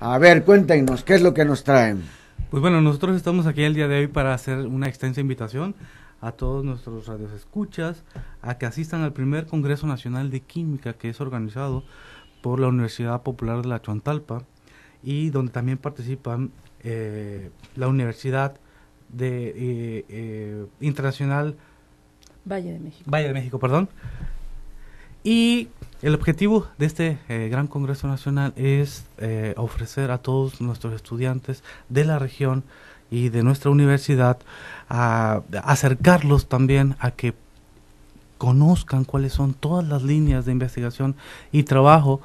A ver, cuéntenos, ¿qué es lo que nos traen? Pues bueno, nosotros estamos aquí el día de hoy para hacer una extensa invitación a todos nuestros radioescuchas a que asistan al primer Congreso Nacional de Química que es organizado por la Universidad Popular de la Chuantalpa y donde también participan eh, la Universidad de eh, eh, Internacional Valle de México. Valle de México, perdón. Y el objetivo de este eh, gran Congreso Nacional es eh, ofrecer a todos nuestros estudiantes de la región y de nuestra universidad acercarlos también a que conozcan cuáles son todas las líneas de investigación y trabajo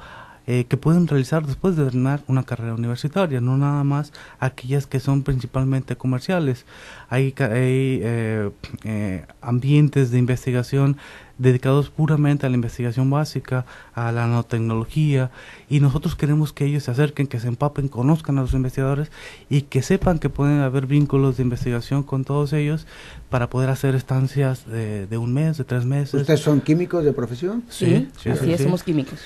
eh, que pueden realizar después de terminar una carrera universitaria, no nada más aquellas que son principalmente comerciales. Hay, hay eh, eh, ambientes de investigación dedicados puramente a la investigación básica, a la nanotecnología, y nosotros queremos que ellos se acerquen, que se empapen, conozcan a los investigadores y que sepan que pueden haber vínculos de investigación con todos ellos para poder hacer estancias de, de un mes, de tres meses. ¿Ustedes son químicos de profesión? Sí, sí, así sí, es, sí. somos químicos.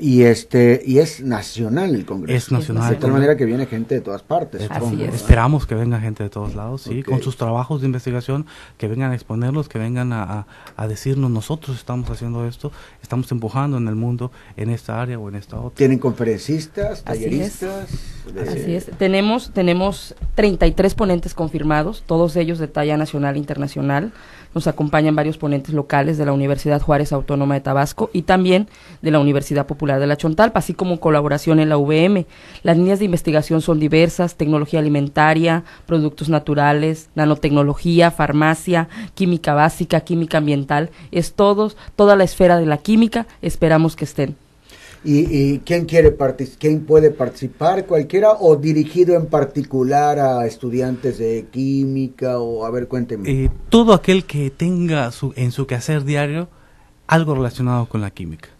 Y este y es nacional el congreso. Es nacional. De tal manera que viene gente de todas partes. Así es. Esperamos que venga gente de todos lados, sí, okay. con sus trabajos de investigación, que vengan a exponerlos, que vengan a, a, a, decirnos nosotros estamos haciendo esto, estamos empujando en el mundo en esta área o en esta otra. Tienen conferencistas, talleristas. De... Así es. Tenemos tenemos 33 ponentes confirmados, todos ellos de talla nacional e internacional. Nos acompañan varios ponentes locales de la Universidad Juárez Autónoma de Tabasco y también de la Universidad Popular de la Chontalpa, así como colaboración en la UVM. Las líneas de investigación son diversas, tecnología alimentaria, productos naturales, nanotecnología, farmacia, química básica, química ambiental, es todos, toda la esfera de la química, esperamos que estén. ¿Y, y quién quiere quién puede participar? ¿Cualquiera o dirigido en particular a estudiantes de química o a ver cuénteme? Eh, todo aquel que tenga su, en su quehacer diario algo relacionado con la química.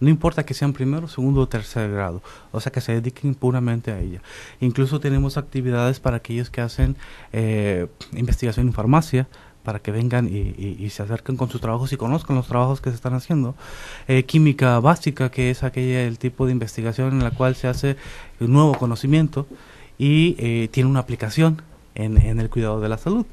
No importa que sean primero, segundo o tercer grado, o sea que se dediquen puramente a ella. Incluso tenemos actividades para aquellos que hacen eh, investigación en farmacia, para que vengan y, se acerquen con sus trabajos y conozcan los trabajos que se están haciendo. Eh, química básica, que es aquella el tipo de investigación en la cual se hace un nuevo conocimiento y eh, tiene una aplicación en, el cuidado de la salud,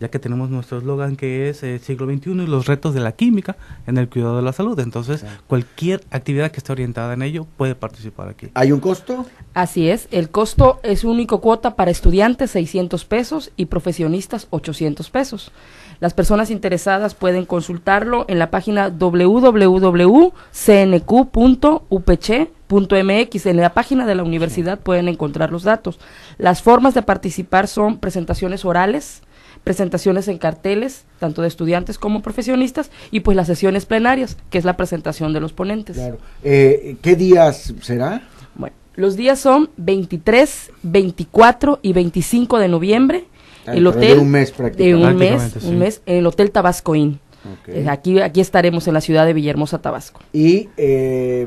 ya que tenemos nuestro eslogan que es eh, siglo XXI y los retos de la química en el cuidado de la salud. Entonces, sí. cualquier actividad que esté orientada en ello puede participar aquí. ¿Hay un costo? Así es, el costo es único cuota para estudiantes 600 pesos y profesionistas 800 pesos. Las personas interesadas pueden consultarlo en la página www.cnq.upch.mx. En la página de la universidad pueden encontrar los datos. Las formas de participar son presentaciones orales, presentaciones en carteles, tanto de estudiantes como profesionistas, y pues las sesiones plenarias, que es la presentación de los ponentes. Claro. Eh, ¿Qué días será? Bueno, los días son 23, 24 y 25 de noviembre. Ah, el hotel de un mes prácticamente. De un mes, sí. un mes en el Hotel Tabasco Inn. Okay. Aquí, aquí estaremos en la ciudad de Villahermosa, Tabasco. Y eh,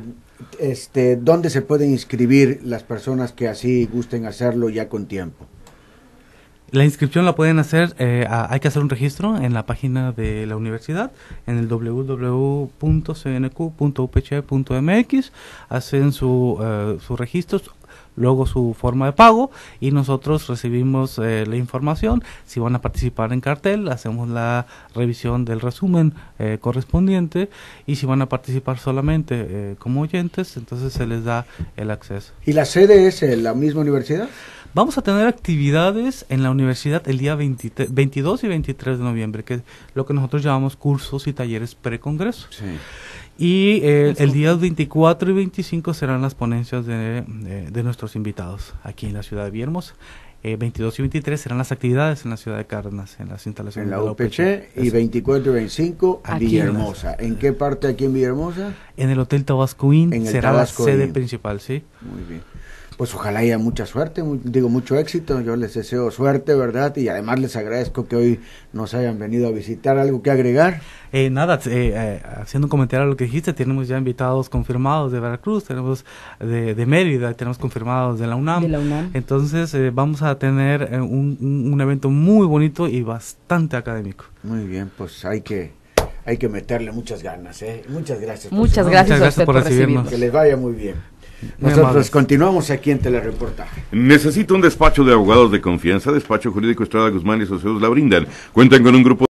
este, ¿dónde se pueden inscribir las personas que así gusten hacerlo ya con tiempo? La inscripción la pueden hacer, eh, hay que hacer un registro en la página de la universidad, en el www.cnq.upch.mx, hacen su, uh, sus registros, luego su forma de pago y nosotros recibimos eh, la información. Si van a participar en cartel, hacemos la revisión del resumen eh, correspondiente y si van a participar solamente eh, como oyentes, entonces se les da el acceso. ¿Y la sede es en la misma universidad? Vamos a tener actividades en la universidad el día 23, 22 y 23 de noviembre, que es lo que nosotros llamamos cursos y talleres precongreso. Sí. Y eh, el día 24 y 25 serán las ponencias de, de, de nuestros invitados aquí en la ciudad de Villahermosa. Eh, 22 y 23 serán las actividades en la ciudad de Cárdenas, en las instalaciones en la de la UPC. Y 24 y 25 en Villahermosa. En, ¿En qué parte aquí en Villahermosa? En el Hotel Tabascoín será Tabasco la sede principal, sí. Muy bien pues ojalá haya mucha suerte, muy, digo mucho éxito, yo les deseo suerte, ¿verdad? Y además les agradezco que hoy nos hayan venido a visitar, ¿algo que agregar? Eh, nada, eh, eh, haciendo un comentario a lo que dijiste, tenemos ya invitados confirmados de Veracruz, tenemos de, de Mérida, tenemos confirmados de la UNAM, de la UNAM. entonces eh, vamos a tener un, un, un evento muy bonito y bastante académico. Muy bien, pues hay que hay que meterle muchas ganas, ¿eh? Muchas gracias. Muchas gracias, muchas gracias por, por recibirnos. Que les vaya muy bien. Nosotros continuamos aquí en Telereportaje. Necesito un despacho de abogados de confianza. Despacho Jurídico Estrada Guzmán y Asociados la brindan. Cuentan con un grupo